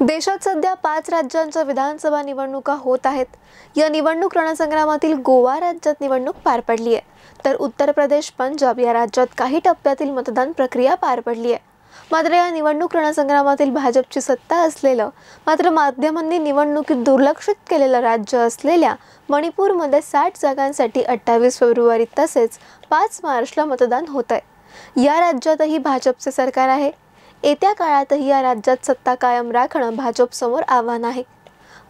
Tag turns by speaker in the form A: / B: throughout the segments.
A: देशात सध्या पाच राज्यांच्या विधानसभा निवडणुका होत आहेत. या निवडणूक रणसंग्रामातील गोवा राज्यात निवडणूक पार पडली आहे. तर उत्तर प्रदेश पंजाब या राज्यात काही टप्प्यातील मतदान प्रक्रिया पार पडली आहे. मात्र या निवडणूक रणसंग्रामातील भाजपची सत्ता असलेलं मात्र माध्यमांनी निवडणुकीत दुर्लक्षित केलेलं राज्य असलेल्या मणिपूरमध्ये साठ जागांसाठी अठ्ठावीस फेब्रुवारी तसेच पाच मार्चला मतदान होत आहे या राज्यातही भाजपचे सरकार आहे. येत्या काळातही या राज्यात सत्ता कायम राखणं भाजपसमोर आव्हान आहे.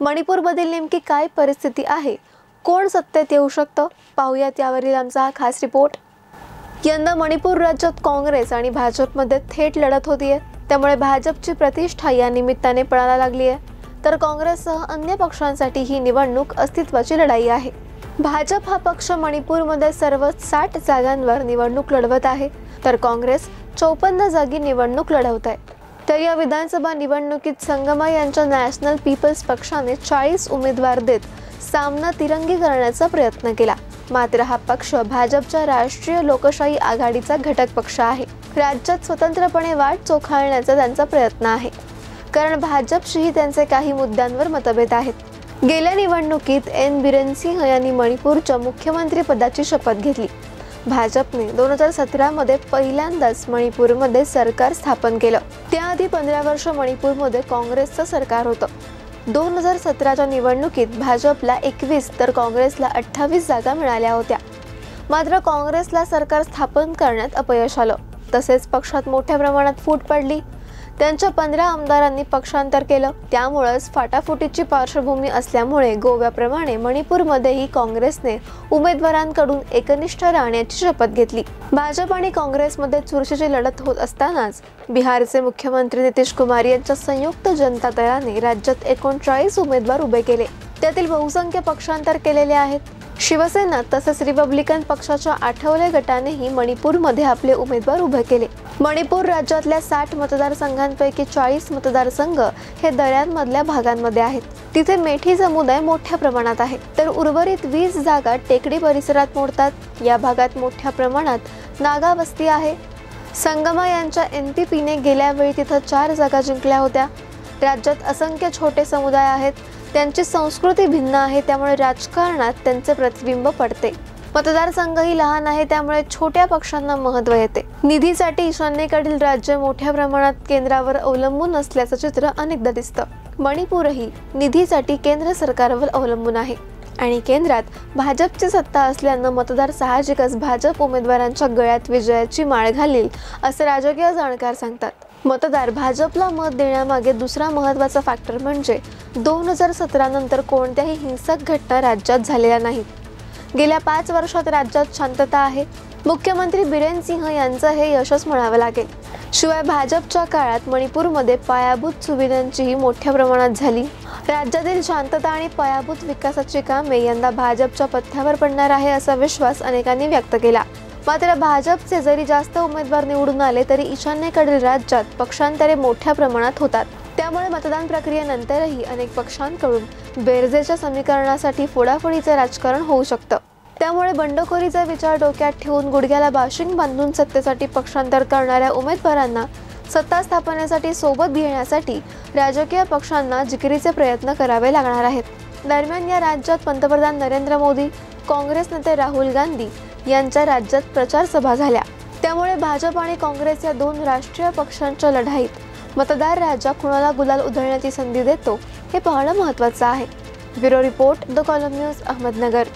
A: मणिपूरमधील नेमकी काय परिस्थिती आहे? कोण सत्तेत येऊ शकतं? पाहूयात यावरील आमचा हा खास रिपोर्ट. यंदा मणिपूर राज्यात काँग्रेस आणि भाजपमध्ये थेट लढत होती आहे त्यामुळे भाजपची प्रतिष्ठा या निमित्ताने पळायला लागली आहे तर काँग्रेससह अन्य पक्षांसाठी ही निवडणूक अस्तित्वाची लढाई आहे. भाजप हा पक्ष मणिपूरमध्ये सर्व साठ जागांवर निवडणूक लढवत आहे. तर काँग्रेस चौपन्न जागी निवडणूक लढवत आहे तर या विधानसभा निवडणुकीत संगमा यांच्या नॅशनल पीपल्स पक्षाने चाळीस उमेदवार देत सामना तिरंगी करण्याचा प्रयत्न केला. मात्र हा पक्ष भाजपच्या राष्ट्रीय लोकशाही आघाडीचा घटक पक्ष आहे. राज्यात स्वतंत्रपणे वाट चोखाळण्याचा त्यांचा प्रयत्न आहे. कारण भाजपशीही त्यांचे काही मुद्द्यांवर मतभेद आहेत. गेल्या निवडणुकीत एन. बिरेन सिंह यांनी मणिपूरच्या मुख्यमंत्री पदाची शपथ घेतली. भाजपने दोन हजार सतरामध्ये पहिल्यांदाच मणिपूरमध्ये सरकार स्थापन केलं. त्याआधी पंधरा वर्ष मणिपूरमध्ये काँग्रेसचं सरकार होतं. दोन हजार सतराच्या निवडणुकीत भाजपला एकवीस तर काँग्रेसला अठ्ठावीस जागा मिळाल्या होत्या. मात्र काँग्रेसला सरकार स्थापन करण्यात अपयश आलं. तसेच पक्षात मोठ्या प्रमाणात फूट पडली. त्यांच्या पंधरा आमदारांनी पक्षांतर केलं. त्यामुळंच फाटाफुटीची पार्श्वभूमी असल्यामुळे गोव्याप्रमाणे मणिपूरमध्येही काँग्रेसने उमेदवारांकडून एकनिष्ठ राहण्याची शपथ घेतली. भाजप आणि काँग्रेसमध्ये चुरशीची लढत होत असतानाच बिहारचे मुख्यमंत्री नितीश कुमार यांच्या संयुक्त जनता दलाने राज्यात एकोणचाळीस उमेदवार उभे केले. त्यातील बहुसंख्य पक्षांतर केलेले आहेत. शिवसेना तसेच रिपब्लिकन पक्षाच्या आठवले गटानेही मणिपूरमध्ये आपले उमेदवार उभे केले. मणिपूर राज्यातल्या साठ मतदारसंघांपैकी चाळीस मतदारसंघ हे दऱ्यांमधल्या भागांमध्ये आहेत. तिथे मेठी समुदाय मोठ्या प्रमाणात आहे. तर उर्वरित वीस जागा टेकडी परिसरात मोडतात. या भागात मोठ्या प्रमाणात नागा वस्ती आहे. संगमा यांच्या एन पी पीने गेल्या वेळी तिथं चार जागा जिंकल्या होत्या. राज्यात असंख्य छोटे समुदाय आहेत. त्यांची संस्कृती भिन्न आहे. त्यामुळे राजकारणात त्यांचे प्रतिबिंब पडते. मतदारसंघही लहान आहे त्यामुळे छोट्या पक्षांना महत्त्व येते. निधीसाठी ईशान्येकडील राज्य मोठ्या प्रमाणात केंद्रावर अवलंबून असल्याचं चित्र अनेकदा दिसतं. मणिपूरही निधीसाठी केंद्र सरकारवर अवलंबून आहे आणि केंद्रात भाजपची सत्ता असल्यानं मतदार साहजिकच भाजप उमेदवारांच्या गळ्यात विजयाची माळ घालील असं राजकीय जाणकार सांगतात. मतदार भाजपला मत देण्यामागे दुसरा महत्त्वाचा फॅक्टर म्हणजे दोन हजार सतरा नंतर कोणत्याही हिंसक घटना राज्यात झालेल्या नाहीत. गेल्या पाच वर्षात राज्यात शांतता आहे. मुख्यमंत्री बिरेन सिंह यांचं हे यशच म्हणावं लागेल. शिवाय भाजपच्या काळात मणिपूरमध्ये पायाभूत सुविधांचीही मोठ्या प्रमाणात झाली. राज्यातील शांतता आणि पायाभूत विकासाची कामे यंदा भाजपच्या पथ्यावर पडणार आहे असा विश्वास अनेकांनी व्यक्त केला. मात्र भाजपचे जरी जास्त उमेदवार निवडून आले तरी ईशान्येकडील राज्यात पक्षांतरे मोठ्या प्रमाणात होतात. त्यामुळे मतदान प्रक्रियेनंतरही अनेक पक्षांकडून बेरजेच्या समीकरणासाठी फोडाफोडीचे राजकारण होऊ शकतं. त्यामुळे बंडखोरीचा विचार डोक्यात ठेवून गुडघ्याला बाशिंग बांधून सत्तेसाठी पक्षांतर करणाऱ्या उमेदवारांना सत्ता स्थापनेसाठी सोबत घेण्यासाठी राजकीय पक्षांना जिकिरीचे प्रयत्न करावे लागणार आहेत. दरम्यान या राज्यात पंतप्रधान नरेंद्र मोदी काँग्रेस नेते राहुल गांधी यांच्या राज्यात प्रचार सभा झाल्या. त्यामुळे भाजप आणि काँग्रेस या दोन राष्ट्रीय पक्षांच्या लढाईत मतदार राजा कुणाला गुलाल उधळण्याची संधी देतो हे पाहणं महत्त्वाचं आहे. Bureau report the column news Ahmednagar.